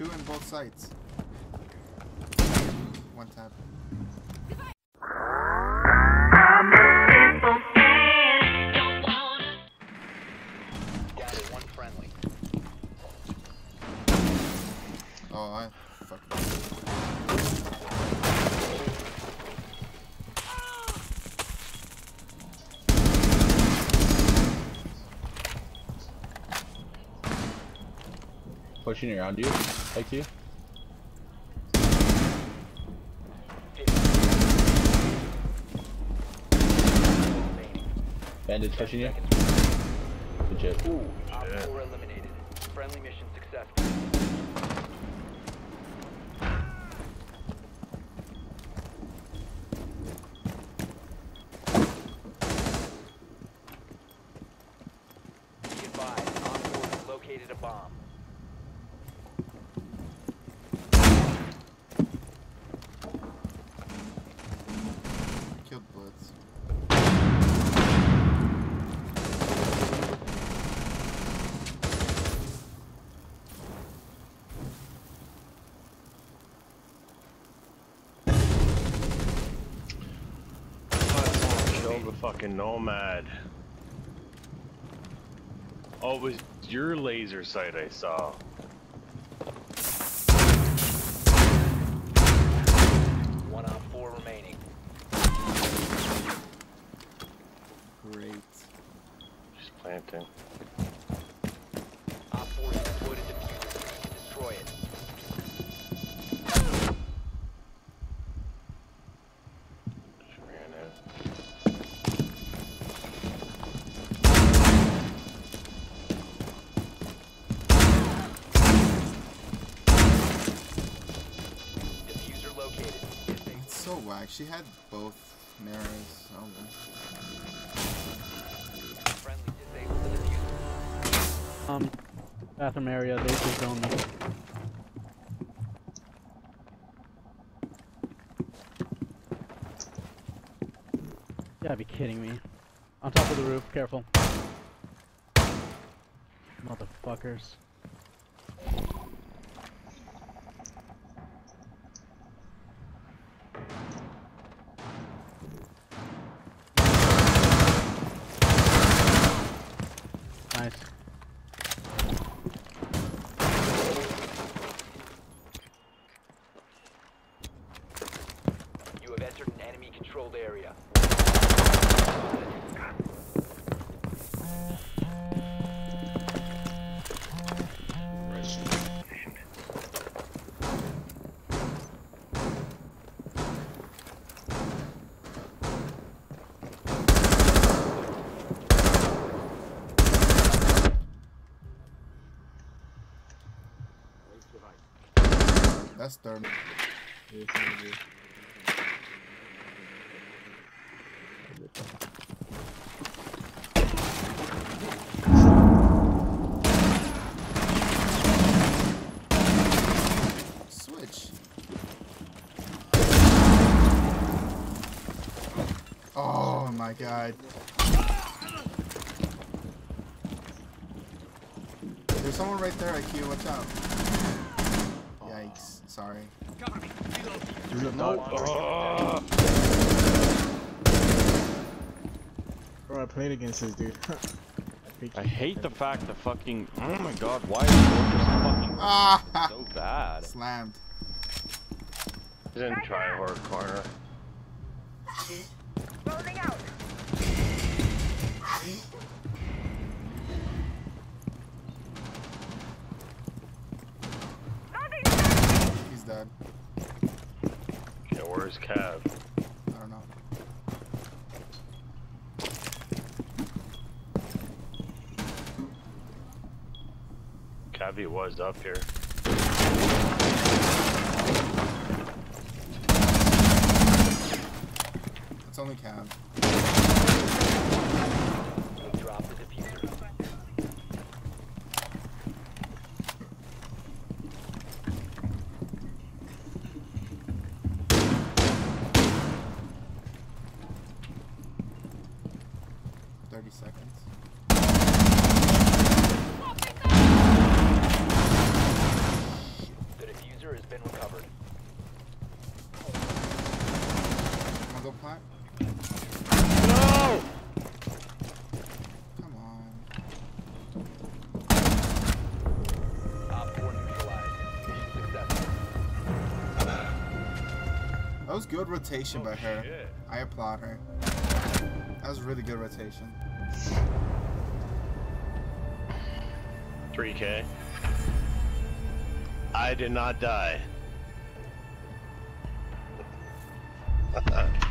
Two in both sites. One tap. Down to one friendly. Oh, I Pushing around you, like you. Bandit pushing you. Legit. OPFOR eliminated. Friendly mission successful. Be advised, OPFOR has located a bomb. Fucking nomad. Oh, it was your laser sight I saw. One OPFOR remaining. Great. Just planting. So whack. She had both mirrors. Oh, man. Friendly disabled the defuser. Um, bathroom area, they just zone me. You gotta be kidding me. On top of the roof, careful. Motherfuckers. Nice. You have entered an enemy controlled area. Eh. That's third. Switch. Oh my god. There's someone right there, IQ. Watch out. Yikes. Sorry. Bro, I played against this dude. I hate the fact that fucking. Oh my god, why is Fortress fucking Ah! so bad? Slammed. He's in tryhard corner. He's dead. Okay, where's Cav? I don't know. Cavi was up here. It's only Cav. 30 seconds. The defuser has been recovered. Wanna go plant? No! Come on. OPFOR neutralized. Mission successful. That was good rotation oh, by her. Oh, shit. I applaud her. That was really good rotation. 3K. I did not die.